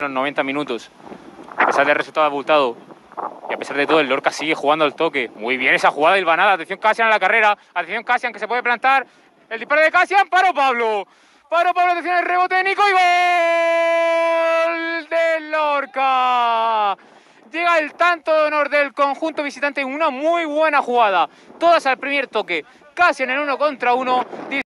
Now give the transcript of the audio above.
los 90 minutos. A pesar del resultado abultado y a pesar de todo, el Lorca sigue jugando al toque. Muy bien esa jugada Ilvanada. Atención Casian a la carrera. Atención Casian que se puede plantar. El disparo de Casian. Paro Pablo. Paro Pablo. Atención el rebote de Nico y gol del Lorca. Llega el tanto de honor del conjunto visitante en una muy buena jugada. Todas al primer toque. Casian en uno contra uno.